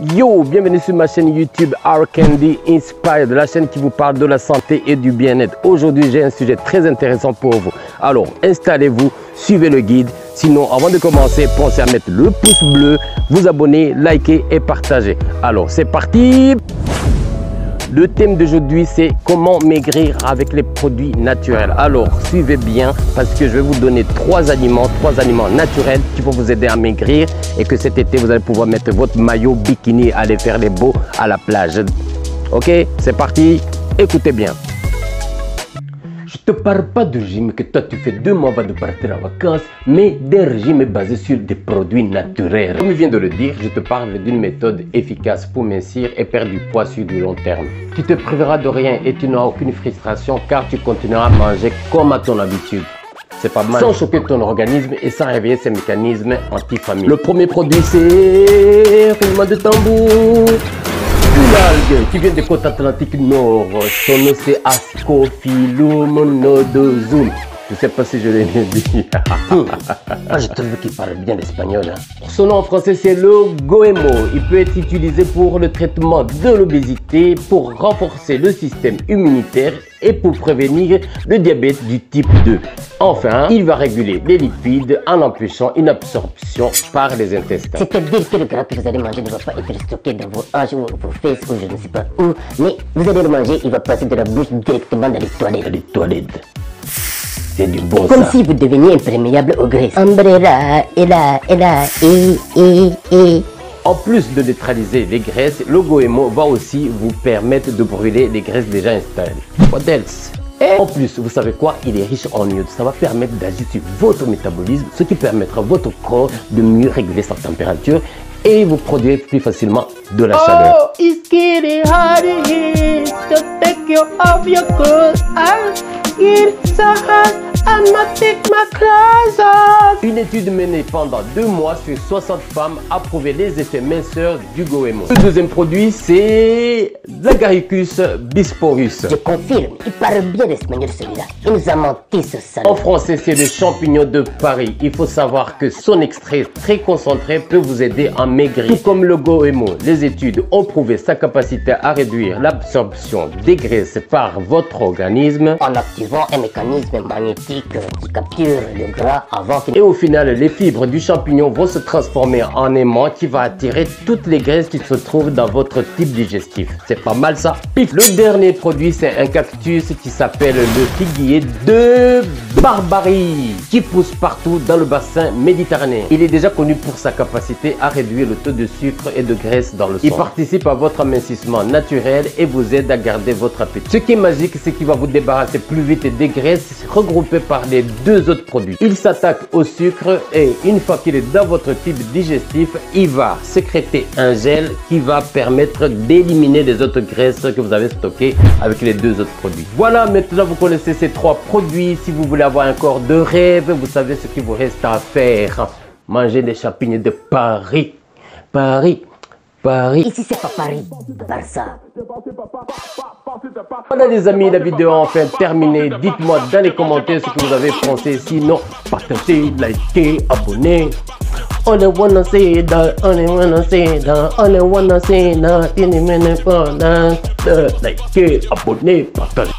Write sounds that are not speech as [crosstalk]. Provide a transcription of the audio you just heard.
Yo, bienvenue sur ma chaîne YouTube R Candy Inspired, la chaîne qui vous parle de la santé et du bien-être. Aujourd'hui, j'ai un sujet très intéressant pour vous. Alors, installez-vous, suivez le guide. Sinon, avant de commencer, pensez à mettre le pouce bleu, vous abonner, liker et partager. Alors, c'est parti le thème d'aujourd'hui, c'est comment maigrir avec les produits naturels. Alors, suivez bien parce que je vais vous donner trois aliments, trois aliments naturels qui vont vous aider à maigrir et que cet été, vous allez pouvoir mettre votre maillot bikini, aller faire les beaux à la plage. Ok, c'est parti. Écoutez bien. Je te parle pas de régime que toi tu fais deux mois avant de partir en vacances, mais d'un régime basé sur des produits naturels. Comme je viens de le dire, je te parle d'une méthode efficace pour mincir et perdre du poids sur du long terme. Tu te priveras de rien et tu n'auras aucune frustration car tu continueras à manger comme à ton habitude. C'est pas mal. Sans choquer ton organisme et sans réveiller ses mécanismes anti-famille. Le premier produit c'est roulement de tambour. Une algue qui vient des côtes atlantiques nord. Son nom c'est Ascophyllum nodosum. Je sais pas si je l'ai bien dit. [laughs] je trouve qu'il parle bien l'espagnol. Hein. Son nom en français c'est le goemo. Il peut être utilisé pour le traitement de l'obésité, pour renforcer le système immunitaire et pour prévenir le diabète du type 2. Enfin, il va réguler les lipides en empêchant une absorption par les intestins. C'est-à-dire que le gras que vous allez manger ne va pas être stocké dans vos hanches ou vos fesses ou je ne sais pas où, mais vous allez le manger, il va passer de la bouche directement dans les toilettes. Dans les toilettes. C'est du bon Comme ça. si vous deveniez imperméable aux graisses. Umbrella, et là, et là, et, et, et. En plus de neutraliser les graisses, le Goemon va aussi vous permettre de brûler les graisses déjà installées. What else en plus, vous savez quoi? Il est riche en iode. Ça va permettre d'ajuster votre métabolisme, ce qui permettra à votre corps de mieux réguler sa température et vous produire plus facilement de la chaleur. Oh, it's getting hot in here. So take you off your clothes. I'm getting so hot. Une étude menée pendant deux mois sur 60 femmes a prouvé les effets minceurs du Goemon. Le deuxième produit, c'est l'Agaricus bisporus. Je confirme, il parle bien l'espagnol celui-là. Il nous a menti ce En salaud. français, c'est le champignon de Paris. Il faut savoir que son extrait très concentré peut vous aider à maigrir. Tout comme le Goemon, les études ont prouvé sa capacité à réduire l'absorption des graisses par votre organisme. En activant un mécanisme magnétique qui capture le gras avant qu'il Et au final, les fibres du champignon vont se transformer en aimant qui va attirer toutes les graisses qui se trouvent dans votre type digestif. C'est pas mal ça. Pif. Le dernier produit, c'est un cactus qui s'appelle le figuier de Barbarie, qui pousse partout dans le bassin méditerranéen. Il est déjà connu pour sa capacité à réduire le taux de sucre et de graisse dans le sang. Il participe à votre amincissement naturel et vous aide à garder votre appétit. Ce qui est magique, c'est qu'il va vous débarrasser plus vite des graisses regroupées par les deux autres produits. Il s'attaque au sucre et une fois qu'il est dans votre type digestif, il va sécréter un gel qui va permettre d'éliminer les autres graisses que vous avez stockées avec les deux autres produits. Voilà, maintenant vous connaissez ces trois produits. Si vous voulez avoir un corps de rêve, vous savez ce qu'il vous reste à faire. Manger des champignons de Paris. Paris. Paris. Ici c'est pas Paris, Barça. Voilà les amis, la vidéo est enfin terminée. Dites-moi dans les commentaires ce que vous avez pensé. Sinon, partagez, likez, abonnez. I wanna say that, I wanna say that, I wanna say that, in a minute for that. Likez, abonnez, partagez.